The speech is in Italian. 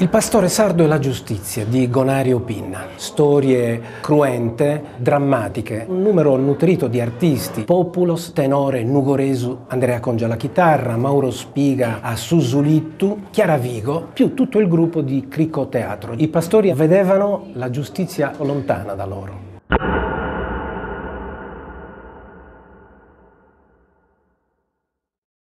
Il pastore sardo e la giustizia di Gonario Pinna. Storie cruente, drammatiche. Un numero nutrito di artisti. Populos, tenore, Nugoresu, Andrea Congia alla chitarra, Mauro Spiga a Susulittu, Chiara Vigo, più tutto il gruppo di Crico Teatro. I pastori vedevano la giustizia lontana da loro.